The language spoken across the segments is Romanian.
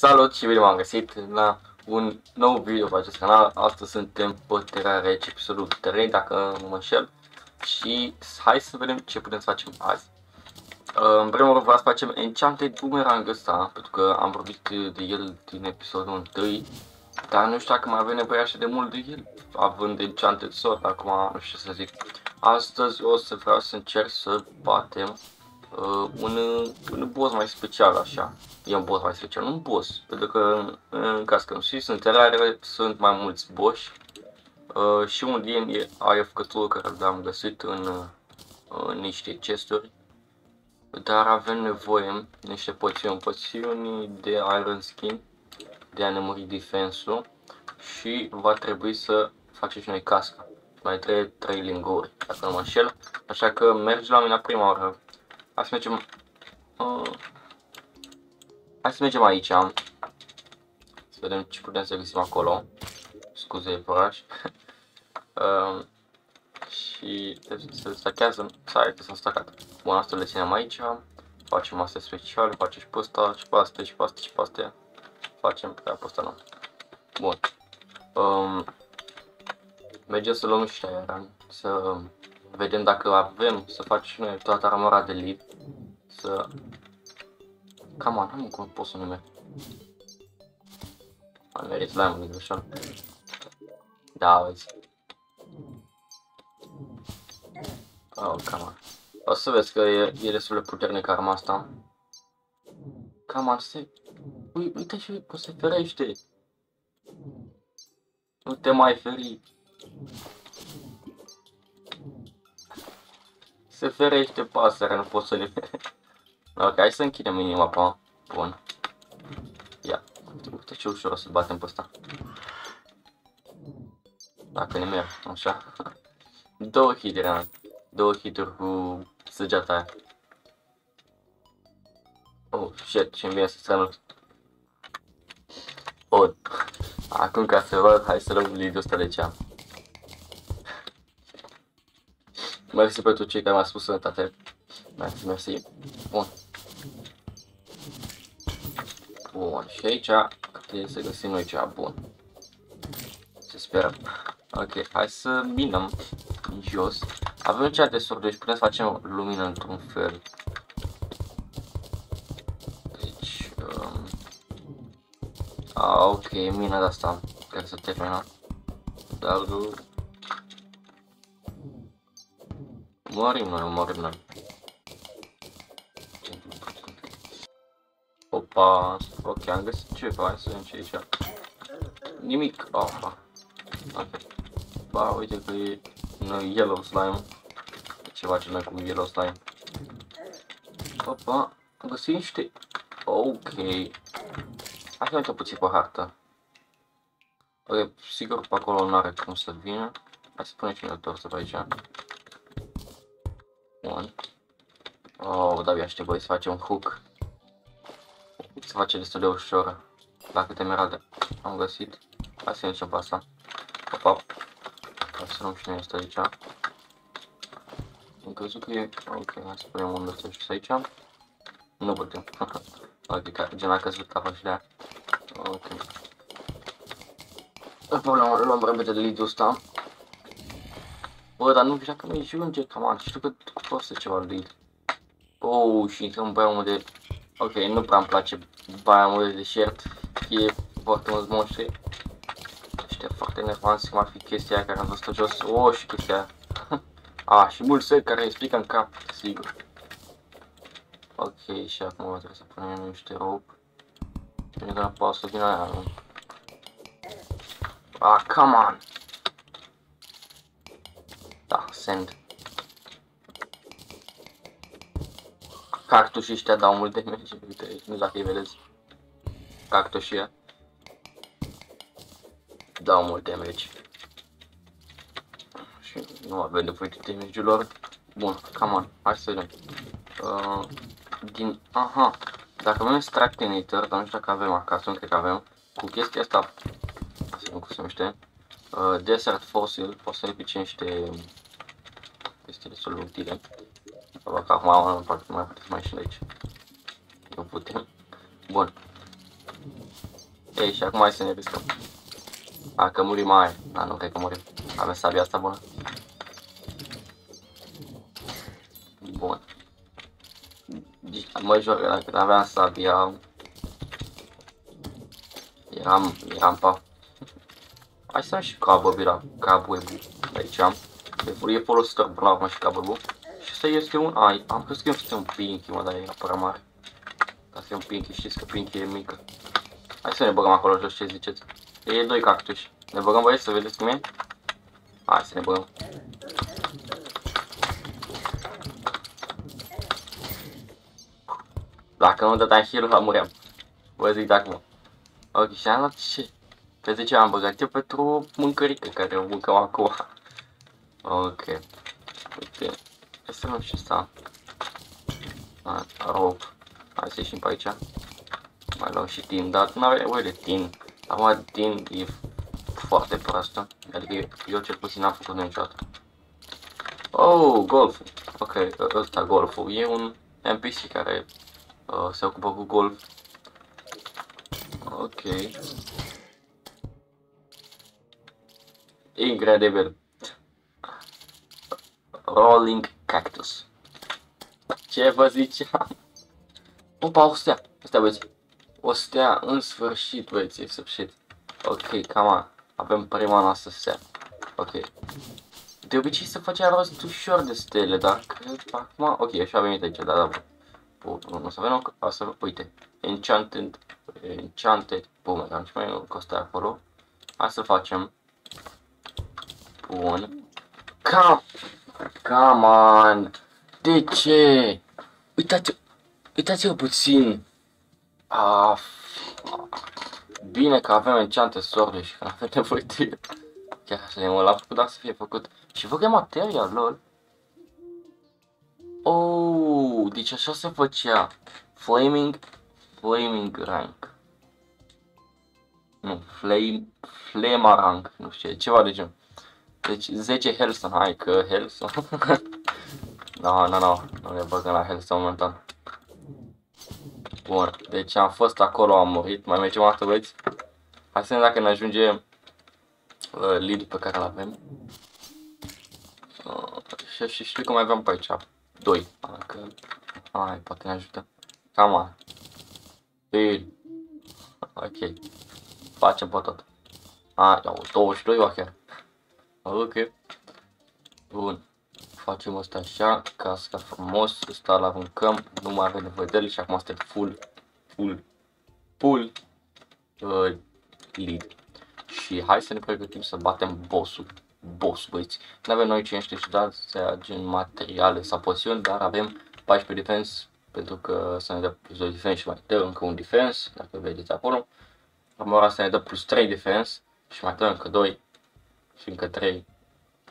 Salut și bine m-am găsit la un nou video pe acest canal. Astăzi suntem pe Terra Rage episodul 3, dacă nu mă înșel. Și hai să vedem ce putem să facem azi. Uh, în primul rând vreau să facem Enchanted Boomerang ăsta, pentru că am vorbit de el din episodul 1. Dar nu știu dacă mai avem nevoie așa de mult de el, având Enchanted Sword, acum nu știu ce să zic. Astăzi o să vreau să încerc să batem uh, un, un boss mai special așa. E un boss mai special, un boss, pentru că în caz că nu știi, sunt rare, sunt mai mulți boss uh, și un din e are făcătură care l-am găsit în, uh, în niște chesturi. Dar avem nevoie de niște poțiuni, poțiuni de Iron Skin, de a ne muri defensul și va trebui să facem și noi casca. Mai trebuie 3 linguri, dacă nu mă înșel. Așa că mergi la mine prima oară Hai să mergem... Uh, hai să mergem aici. Să vedem ce putem să găsim acolo. Scuze, oraș. uh, și se stachează. Stai că s-a stacat. Bun, asta le ținem aici. Facem astea speciale, facem și pe asta, și pe astea, și pe astea, și pe astea. Facem pe asta nu. Bun. Um, mergem să luăm și aia, să vedem dacă avem să facem noi toată armura de lead să... Cam on, nu cum pot să nume. Am merit la un greșeală. Da, vezi. Oh, cam on. O să vezi că e, e destul de puternic arma asta. Cam on, se... Ui, uite și cum se ferește. Nu te mai feri. Se ferește pasărea, nu pot să le Ok, hai să închidem minimapa. Bun. Ia. Uite ce ușor o să batem pe ăsta. Dacă ne merg, așa. Două hituri, Două hituri cu săgeata aia. Oh, shit, ce-mi vine să strănut. Bun. Acum ca să văd, hai să luăm lead ăsta de ce Mersi pentru cei care m-au spus sănătate. Mersi, mersi. Bun. Bun, și aici trebuie să găsim noi ceva bun. Se sperăm. Ok, hai să minăm în jos. Avem cea de sort, deci putem să facem lumină într-un fel. Deci... Um... Ah, ok, mina de asta care să termină. Dar... Morim noi, morim noi. Opa, ok, am găsit ceva, hai să vedem ce e aici. Nimic, oh, ba. Ok. Ba, uite că e noi yellow slime. Ceva ce noi cu yellow slime. Opa, am găsit niște... Ok. Hai să uităm puțin pe hartă. Ok, sigur pe acolo nu are cum să vină. Hai să punem și noi torță pe aici. Bun. Oh, da, aștept voi să facem un hook se face destul de ușor la câte emeralde am găsit. Hai să încep asta. Opa. Hai să luăm și noi asta aici. Am crezut că e... Ok, hai să punem unde să și aici. Nu putem. ok, ca, gen a căzut apa și de aia. Ok. Luăm, luăm repede de lead-ul ăsta. Bă, dar nu știu dacă mi ajunge, cam știu că costă ceva lead. Oh, și intrăm pe omul de Ok, nu prea îmi place biomul de deșert, e foarte mulți monștri. Ăștia foarte nervanți, cum ar fi chestia aia care am văzut jos. Oh, și chestia aia. ah, și mulți sări care explică în cap, sigur. Ok, și acum trebuie să punem niște rope. Pentru că nu pot să vină aia, nu? Ah, come on! Da, send. Cactușii ăștia dau mult damage, uite aici, nu știu dacă îi vedeți. Cactușii ăia. Dau mult damage. Și nu avem de de damage-ul lor. Bun, come on, hai să vedem. Uh, din, aha, dacă avem Stractinator, dar nu știu dacă avem acasă, nu cred că avem. Cu chestia asta, să nu cum se numește, uh, Desert Fossil, poți să ne niște chestii destul de utile. Probabil că acum nu poate mai putem mai și aici. Nu putem. Bun. Ei, și acum hai să ne riscăm. A, că murim mai. A, nu cred că murim. Avem sabia asta bună. Bun. Deci, mă joc, dacă aveam sabia... Eram, eram pa. Hai să am și cowboy la cowboy aici am. E folositor până la urmă și cowboy Și să este un... Ai, am crezut că este un pinky, mă, dar e părea mare. Asta e un pinky, știți că pinky e mică. Hai să ne băgăm acolo jos, ce ziceți? E doi cactuși. Ne băgăm băieți să vedeți cum e? Hai să ne băgăm. Dacă nu dădeam heal, muream. Vă zic de acum. Ok, și am luat ce? Că de ce am băgat eu pentru mâncărică care o mâncăm acum. Ok. Uite. Hai să luăm și asta. Rope. Hai să ieșim pe aici. Mai luăm și tin, dar nu avem nevoie de tin. Acum tin e foarte proastă. Adică eu cel puțin n-am făcut niciodată. Oh, golf. Ok, ăsta golful. E un NPC care uh, se ocupă cu golf. Ok. Incredibil. Rolling Cactus. Ce vă ziceam? Opa, o stea. O stea, băieți. O stea în sfârșit, băieți, în sfârșit. Ok, cam avem prima noastră stea. Ok. De obicei se face rost ușor de stele, dar cred că acum... Ok, așa avem aici, da, da. Bun, o să avem o să... Uite. Enchanted... Enchanted... Bun, am ce mai costă acolo. Hai să facem. Bun. Come! Come on! De ce? Uitați, uitați-vă puțin. Ah, bine că avem enchante sword și că avem nevoie de el. Chiar așa mă l-am făcut, dar să fie făcut. Și văd material, lol. Oh, deci așa se făcea. Flaming, flaming rank. Nu, flame, flamarang, nu știu, ceva de genul. Deci 10 Hellstone, hai că Hellstone. no, no, no, nu ne băgăm la Hellstone momentan. Bun, deci am fost acolo, am murit, mai mergem o dată, băieți. Hai să vedem dacă ne ajunge uh, lead pe care îl avem. Uh, și, și știu că mai aveam pe aici. Doi. Dacă... Hai, poate ne ajută. Cam Lead. Ok. Facem pe tot. A, iau, 22 chiar. Ok. Bun. Facem asta așa, ca să frumos, ăsta la aruncăm, nu mai avem nevoie de el și acum este full, full, full uh, lead. Și hai să ne pregătim să batem bossul. Boss, băieți. Nu avem noi 500 și de gen materiale sau poțiuni, dar avem 14 defense pentru că să ne dă plus 2 defense și mai dă încă un defense, dacă vedeți acolo. Armora să ne dă plus 3 defense și mai dă încă 2 și încă 3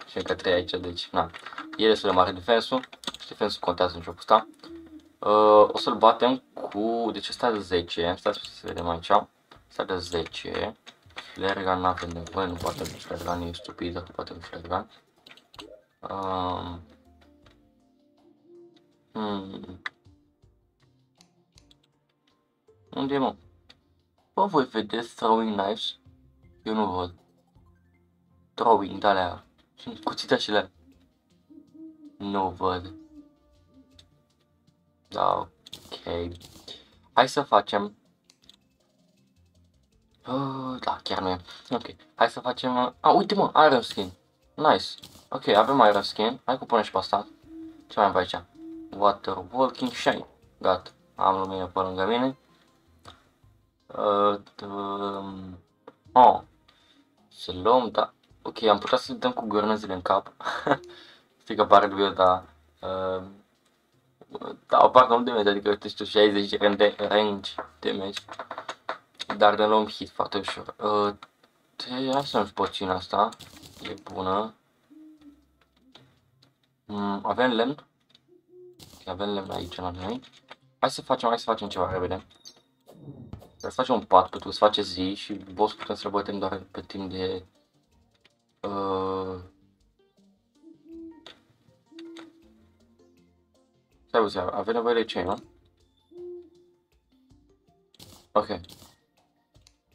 și încă 3 aici, deci na, e destul de mare defensul și defensul contează în jocul ăsta. Uh, o să-l batem cu, deci ăsta de 10, stați să vedem aici, ăsta de 10, flare gun n-avem nevoie, nu poate fi flare gun, e stupidă, poate fi flare gun. Um, hmm. Unde e mă? Bă, voi vedeți throwing knives? Eu nu văd. Throwing, de-alea Cuțitașele. Nu văd. Da, ok. Hai să facem... Uh, da, chiar nu e. Ok. Hai să facem... Uh... Ah, uite mă, Iron Skin. Nice. Ok, avem Iron Skin. Hai cu pune și pe asta. Ce mai avem aici? Water Walking Shine. Gata. Am lumină pe lângă mine. Uh, um... Oh. Să luăm, da. Ok, am putea să dăm cu gărnăzile în cap. Știi că pare weird, dar... Uh, da, o parcă nu damage, adică știu 60 de range damage. Dar ne luăm hit foarte ușor. Uh, te, hai să nu poțiunea asta. E bună. Mm, avem lemn. Avem lemn aici la noi. Hai să facem, hai să facem ceva repede. Să facem un pat pentru că se face zi și boss putem să-l bătem doar pe timp de Uh... Stai puțin, avem nevoie de ce, nu? Ok.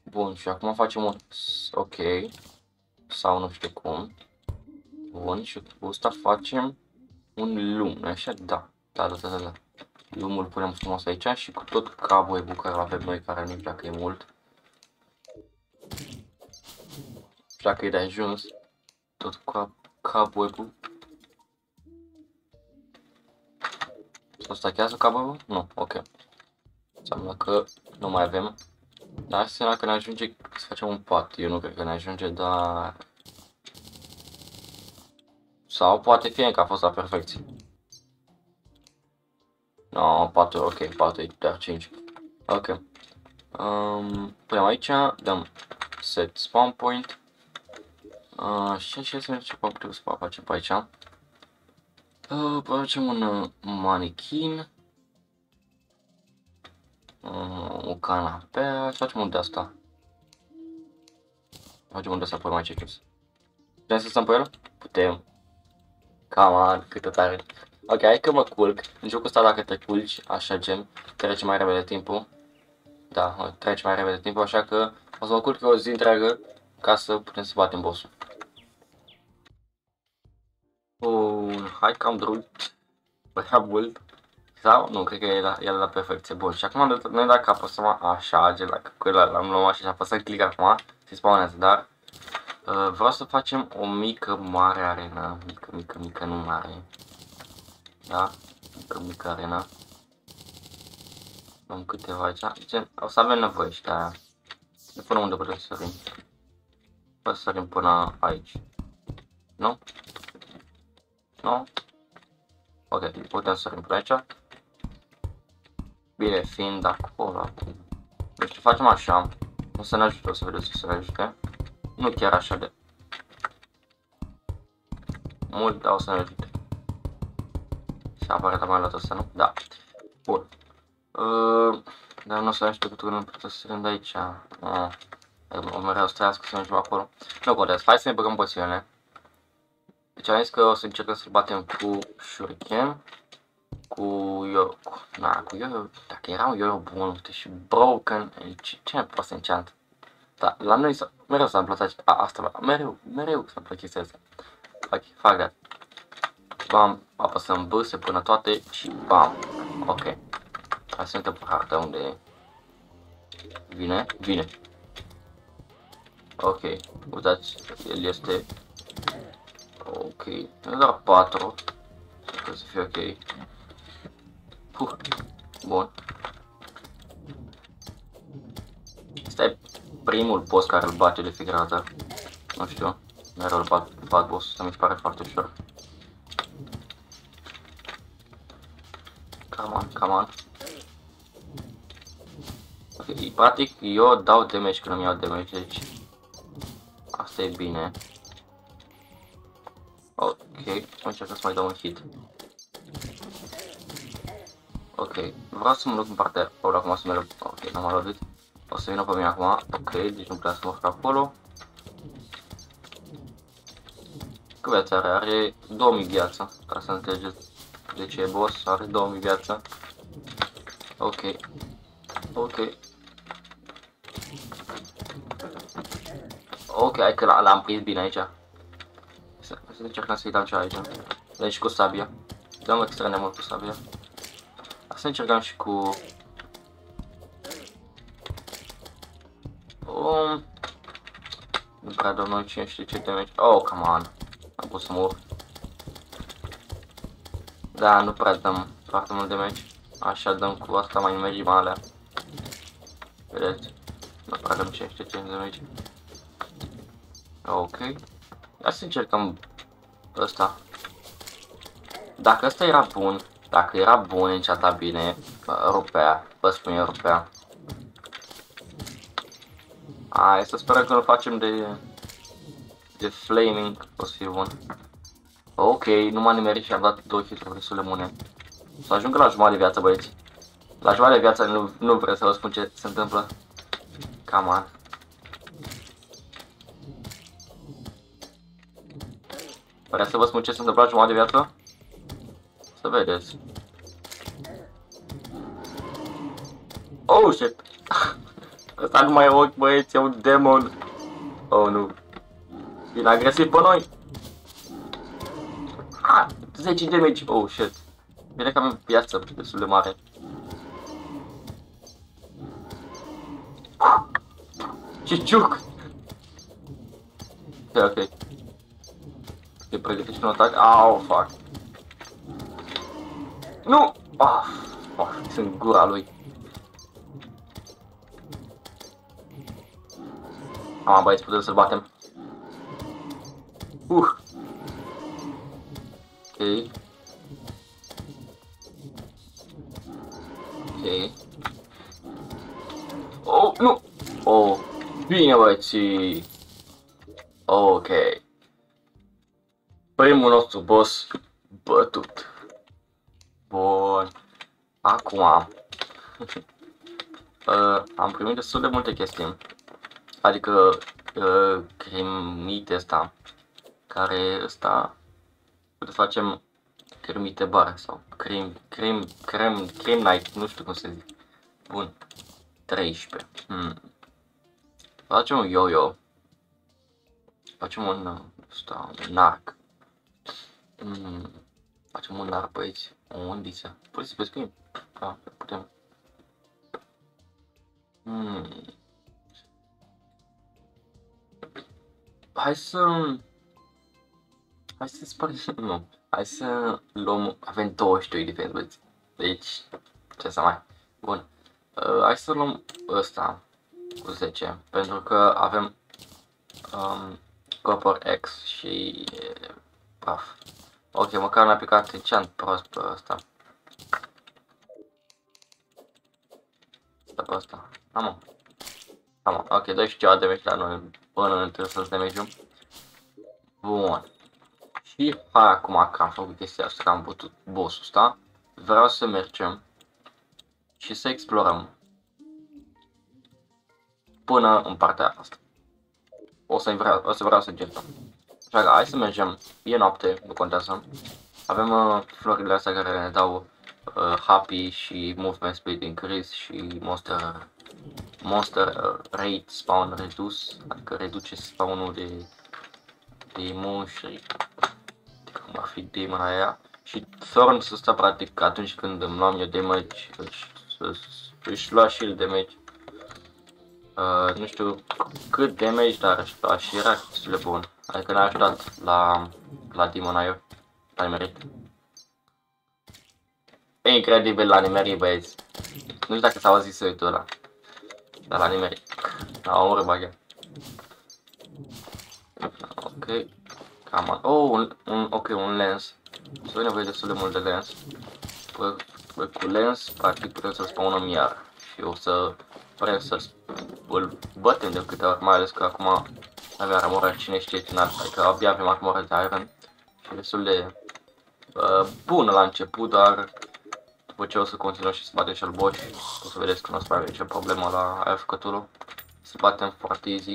Bun, și acum facem un... Ok. Sau nu știu cum. Bun, și cu ăsta facem un lum, așa? Da. Da, da, da, da. Lumul punem frumos aici și cu tot caboiul care avem noi, care nu știu că e mult. Dacă e de ajuns, tot cu caboiul. Să stachează caboiul? Nu, ok. Înseamnă că nu mai avem. Dar asta că ne ajunge să facem un pat. Eu nu cred că ne ajunge, dar... Sau poate fi că a fost la perfecție. No, 4, ok, 4 e doar 5. Ok. Um, punem aici, dăm set spawn point. Uh, și ce să ce putem să facem pe aici? Uh, facem un uh, manichin. Uh, o canapea. Să facem un de asta. Facem un de asta pe mai ce Putem să stăm pe el? Putem. Come on, câtă tare. Ok, hai că mă culc. În jocul ăsta dacă te culci, așa gen, trece mai repede timpul. Da, trece mai repede timpul, așa că o să mă culc o zi întreagă ca să putem să batem bossul. Bun, hai că am drut prea mult. Sau? Nu, cred că e la, e la perfecție. Bun, și acum noi dacă apăsăm așa, gen, dacă cu el l-am luat și apăsăm click acum, se spawnează, dar uh, vreau să facem o mică, mare arenă. Mică, mică, mică, nu mare. Da? Mică, mică arena. Am câteva aici. Gen, o să avem nevoie și de aia. De până unde putem să sărim. Putem să sărim până aici. Nu? Nu? Ok, putem să sărim până aici. Bine, fiind acolo acum. Deci facem așa. O să ne ajute, o să vedeți că să ne ajute. Nu chiar așa de mult, dar o să ne ajute. Și apare mai la asta, nu? Da. Bun. Uh, dar nu o să știu că nu putem să rând aici. Uh, o mereu să trăiască să mergem acolo. Nu contează, hai să ne băgăm poțiune. Deci am zis că o să încercăm să-l batem cu shuriken. Cu yo... Na, cu yo... Dacă era un yo bun, uite, și broken, ce, ce mai poate să înceant? Da, la noi mereu s-a întâmplat asta, mereu, mereu s-a întâmplat chestia asta. Ok, fac that bam, apăsăm B, se până toate și bam. Ok. Hai să uităm pe harta unde e. Vine? Vine. Ok. Uitați, el este... Ok. E doar 4. Sper să fie ok. Puh. Bun. Este primul boss care îl bate de fiecare dată. Nu știu. Mereu îl bat, bat boss, ăsta mi se pare foarte ușor. Come on, come on. Ok, practic eu dau damage când îmi iau damage, deci asta e bine. Mai dau un hit. Ok, vreau să mă duc în partea acolo, acum să merg, ok, n-am mai lovit. O să vină pe mine acum, ok, deci nu putea să mă fac acolo. Cât viață are? Are 2000 viață, ca să înțelegeți de ce e boss, are 2000 viață. Ok. Ok. Ok, hai că l-am prins bine aici. Să, să încercăm să-i dăm ceva aici. Deci cu sabia. Dăm extrem de mult cu sabia. Să încercăm și cu... Um... Nu prea dăm noi cine știe ce damage. Oh, come on. Am pus să mor. Da, nu prea dăm foarte mult damage. Așa dăm cu asta mai mergem alea. Vedeți? Nu prea dăm 500 damage. Ok. Ia să încercăm ăsta. Dacă ăsta era bun, dacă era bun, înceata bine, rupea, vă spun eu rupea. Hai să sperăm că nu facem de, de flaming, o să fie bun. Ok, nu m-a nimerit și am dat două hituri destul de bune. Să ajung la jumătate de viață, băieți. La jumătate de viață nu, nu vreau să vă spun ce se întâmplă. Come on. Vreau să vă spun ce se întâmplă la jumătate de viață? Să vedeți. Oh, shit. Ăsta nu mai e ochi, băieți, e un demon. Oh, nu. Vine agresiv pe noi. Ha, 10 damage. Oh, shit. Bine că avem viață destul de mare. Ce ciuc! Ok, ok. E pregătit și un atac. Au, fuck. Nu! Ah, fuck, sunt gura lui. Am băieți, putem să-l batem. Uh. Ok. Ok. Oh, nu! Oh, bine băieții! Ok. Primul nostru boss bătut. Bun. Acum. uh, am primit destul de multe chestii. Adică uh, crimite asta. Care ăsta. Să facem crimite bar sau crim, crim, crem, crim night, nu știu cum se zice. Bun. 13. Hmm. Facem un yo-yo. Facem un, ăsta, un arc. Hmm. Facem un arc pe aici. O undiță. Putem să pescuim. Da, putem. Hmm. Hai să... Hai să spargem... Nu. Hai să luăm... Avem 22 de Deci... Ce să mai... Bun. Uh, hai să luăm ăsta cu 10. Pentru că avem... Um, Copper X și... Paf. Ok, măcar n-a picat enchant prost pe ăsta. Asta pe ăsta. Am. Am. Ok, dă și ceva damage la noi până ne trebuie să-ți damage Bun. Și hai acum că am făcut chestia asta, că am putut boss-ul ăsta. Vreau să mergem și să explorăm până în partea asta. O să vreau, o să vreau să încercăm. Așa că hai să mergem, e noapte, nu contează. Avem uh, florile astea care ne dau uh, happy și movement speed increase și monster monster uh, rate spawn redus, adică reduce spawnul de de monștri, cum ar fi demon aia. Și Thorns ăsta practic atunci când îmi luam eu damage, își, își lua shield damage. Uh, nu știu cât damage, dar își lua și era destul de bun. Adică ne-a ajutat la, la Demon aia, la nimerit. E incredibil la nimerit băieți. Nu știu dacă s-a auzit suitul ăla. Dar la nimerit. La omorât bagă. Ok. Cam on. Oh, un, un, ok, un lens. Să avem nevoie destul de mult de lens. Păi, păi, cu lens, practic, putem să-l spawnăm iar. Și o să vrem să-l bătem de câte ori, mai ales că acum avem armura cine știe ce n-ar, adică abia avem armura de iron. Și destul de uh, bună la început, dar după ce o să continuăm și să batem și-l boss, o să vedeți că nu o să mai avem nicio problemă la AFK-ul. Să batem foarte easy.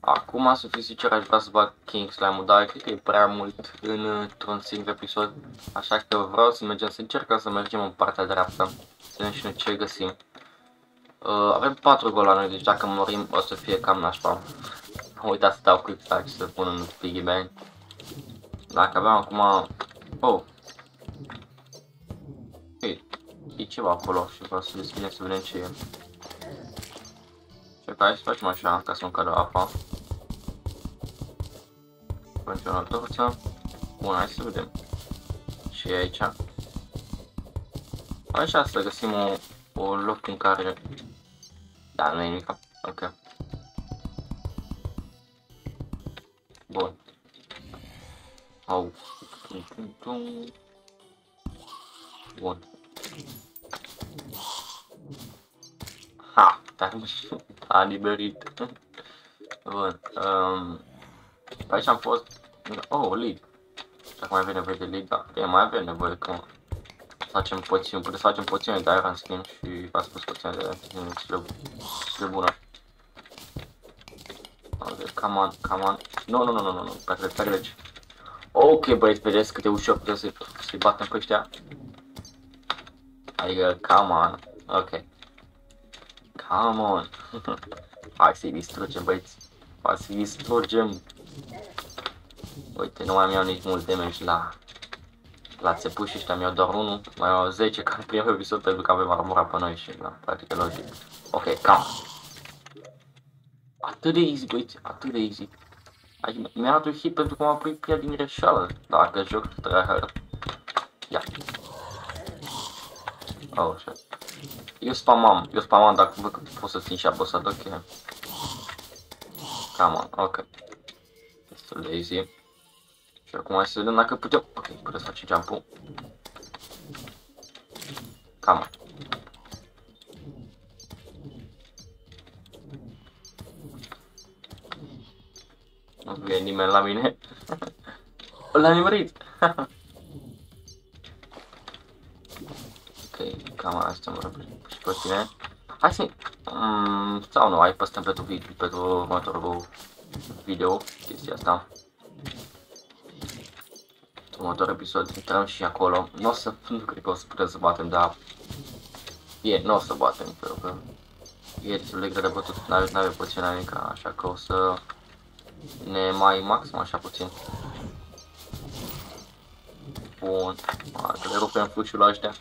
Acum, să fiu sincer, aș vrea să bag King Slime-ul, dar cred că e prea mult într-un singur episod. Așa că vreau să mergem, să încercăm să mergem în partea dreaptă. Să vedem și noi ce găsim. Uh, avem 4 gol la noi, deci dacă murim o să fie cam nașpa. Am uitat să dau quick stack și să pun în piggy bank. Dacă aveam acum... Oh! Hey, e ceva acolo și vreau să deschidem să vedem ce e. Și hai să facem așa, ca să nu cadă apa. Facem o torță. Bun, hai să vedem. Ce e aici? Așa să găsim o, o loc în care... Da, nu e nimic. Ok. Bun. Au. Bun. Ha, dar a liberit. Bun. Um, aici am fost... Oh, lead. Dacă mai avem nevoie de lead, da. E, mai avem nevoie că facem poțiuni, putem să facem poțiune de Iron Skin și v-a spus poțiune de Iron Skin și de bună. Ok, come on, come on. Nu, nu, nu, nu, nu, nu, pe trec, pe trec. Ok, băieți, vedeți cât de ușor putem să-i să batem pe ăștia. Adică, come on, ok. Come on. Hai să-i distrugem, băieți. Hai să-i distrugem. Uite, nu mai am nici mult damage la... La țepuși ăștia, mi-au doar unul, mai au 10 ca în primul episod pentru că avem armura pe noi și, da, practic e logic. Ok, cam. Atât de easy, băieți, atât de easy. Mi-a dat un hit pentru că m-am prit prea din greșeală, dacă joc tryhard. Ia. Oh, shit. Eu spamam, eu spamam dacă văd că pot să țin și apăsat, ok. Come on, ok. Destul de easy. Și acum hai să vedem dacă putem... Ok, putem să facem jump-ul. Come on. Nu vine nimeni la mine. L-a nimerit! ok, cam asta mă rog și pe tine. Hai să... Mm, sau nu, hai păstăm pentru, video, pentru următorul video chestia asta. Următor episod intrăm și acolo. Nu o să, nu cred că o să putem să batem, dar... E, nu o să batem, pentru că e destul de greu de bătut, n-are puțin nimic, așa că o să ne mai maxim așa puțin. Bun, să le rupem flușul ăștia.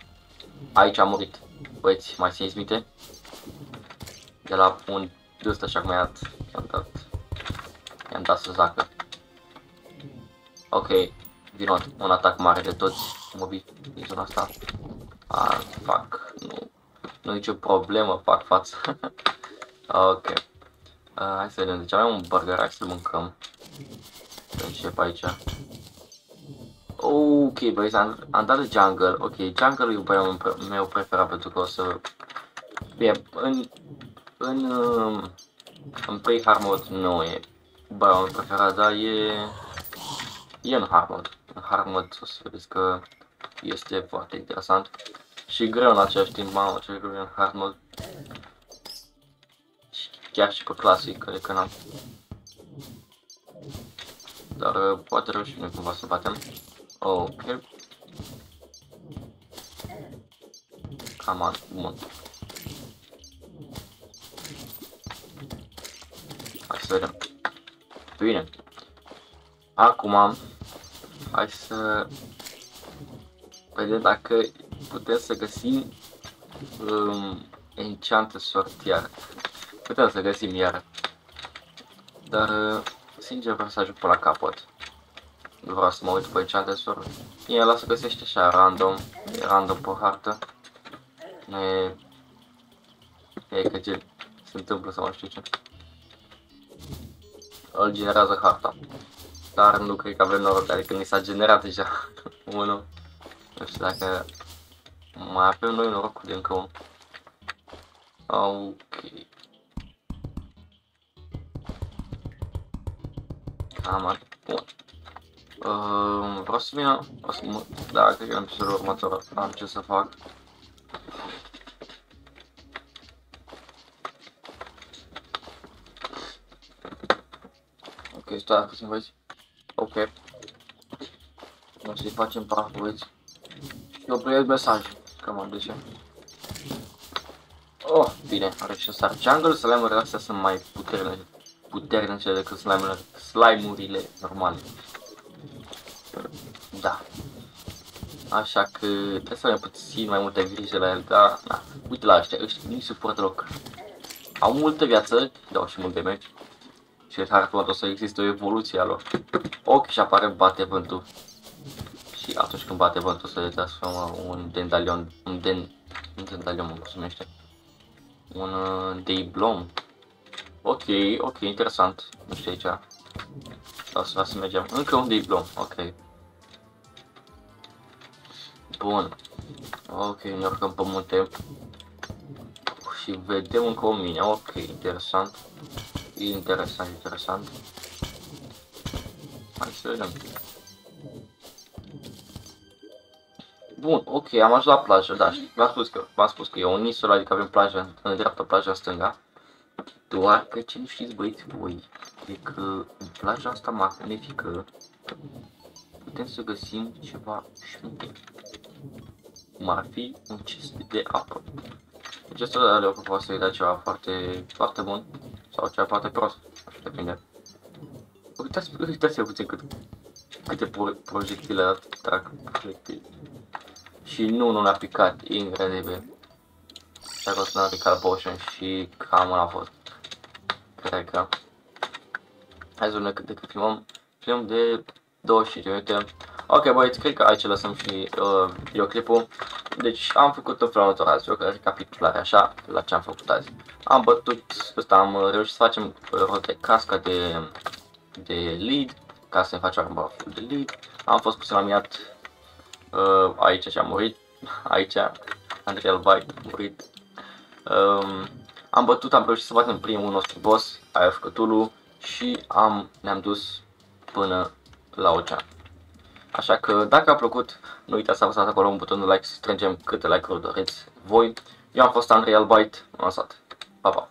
Aici a murit. Băieți, mai țineți minte? De la un ăsta așa cum i-am dat. I-am dat să zacă. Ok, vinot, un atac mare de toți mobii din zona asta. Ah, fac, nu, nu nicio problemă, fac față. ok. Uh, hai să vedem, deci avem un burger, hai să-l mâncăm. Să încep aici. Ok, băi, am, am dat de jungle. Ok, jungle e băiatul meu preferat pentru că o să... Bine, în... În... În play hard mode nu e băiatul meu preferat, dar e... E în hard mode. În hard mode o să vedeți că este foarte interesant. Și greu în același timp, mamă, ce greu în hard mode. Chiar și pe clasic, adică n-am. Dar poate reușim noi cumva să batem. Ok. Come on, bun. Hai să vedem. Bine. Acum, hai să vedem dacă putem să găsim um, Enchanted Sword iar. Putem să găsim iar. Dar, sincer, vreau să ajung pe la capăt. Nu vreau să mă uit pe Enchanted Sword. Bine, lasă găsește așa, random. E random pe hartă. Nu e... E că ce se întâmplă sau nu știu ce. Îl generează harta. Dar nu cred că avem noroc, adică ni s-a generat deja unul. Nu știu dacă mai avem noi norocul de încă unul. Ok. Am bun. Uh, vreau să vină, o să mă, da, cred că în episodul următor am ce să fac. Ok, stai puțin, băieți. Ok. O să-i facem praf, băieți. Eu primesc mesaj, că mă duce. Oh, bine, are și sar. Jungle slime-urile astea sunt mai puternice, puternice decât slime-urile, slime-urile normale. Da. Așa că trebuie să avem puțin mai multe grijă la el, dar na, uite la ăștia, ăștia nu-i suportă loc. Au multă viață, dau și mult damage. Și hardcore o să existe o evoluție a lor. Ok, și apare bate vântul. Și atunci când bate vântul să le transformă un dendalion, un den, un dendalion cum se numește. Un uh, deiblom. Ok, ok, interesant. Nu știu aici. O să, să mergem. Încă un deiblom, ok. Bun. Ok, ne urcăm pe munte. Și vedem încă o mine. Ok, interesant. Interesant, interesant. Hai să vedem. Bun, ok, am ajuns la plajă, da, v-am spus că, v-am spus că e o insulă, adică avem plajă în dreapta, plaja în stânga. Doar că ce nu știți băieți voi, e că în plaja asta magnifică putem să găsim ceva șmecher cum ar fi un chest de apă. Gestul de aleu poate să-i dea ceva foarte, foarte bun sau ceva foarte prost, așa depinde. Uitați, uitați puțin cât, câte proiectile trag proiectile. Și nu, nu l-a picat, incredibil. S-a rost n-a picat potion și cam a fost. Cred că. Hai să vedem cât de cât filmăm. Film de 25 de minute. Ok, băieți, cred că aici lăsăm și uh, videoclipul. Deci am făcut în felul următor azi, o recapitulare așa la ce am făcut azi. Am bătut, ăsta am reușit să facem rol de casca de, de lead, ca să ne facem armă full de lead. Am fost pus la miat uh, aici și am murit, aici, Andrei Albai, murit. Um, am bătut, am reușit să batem primul nostru boss, aia făcătulul, și am, ne-am dus până la ocean. Așa că dacă a plăcut, nu uitați să apăsați acolo un buton de like să strângem câte like-uri doriți voi. Eu am fost Andrei Albait, am lăsat. Pa, pa!